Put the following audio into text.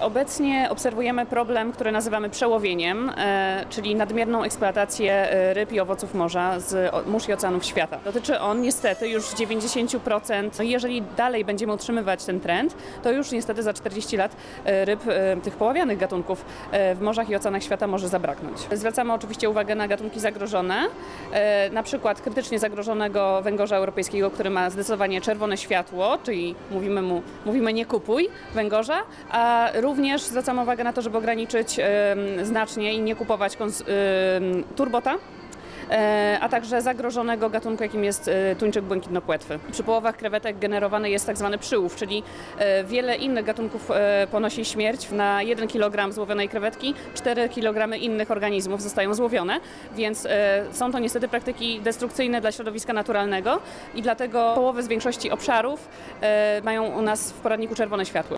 Obecnie obserwujemy problem, który nazywamy przełowieniem, e, czyli nadmierną eksploatację e, ryb i owoców morza z mórz i oceanów świata. Dotyczy on niestety już 90%. No jeżeli dalej będziemy utrzymywać ten trend, to już niestety za 40 lat e, ryb tych poławianych gatunków w morzach i oceanach świata może zabraknąć. Zwracamy oczywiście uwagę na gatunki zagrożone, na przykład krytycznie zagrożonego węgorza europejskiego, który ma zdecydowanie czerwone światło, czyli mówimy mu, mówimy nie kupuj węgorza, a również zwracamy uwagę na to, żeby ograniczyć znacznie i nie kupować turbota. e, A także zagrożonego gatunku, jakim jest e, tuńczyk błękitnopłetwy. Przy połowach krewetek generowany jest tak zwany przyłów, czyli e, wiele innych gatunków ponosi śmierć. Na 1 kg złowionej krewetki 4 kg innych organizmów zostają złowione, więc są to niestety praktyki destrukcyjne dla środowiska naturalnego i dlatego połowy z większości obszarów mają u nas w poradniku czerwone światło.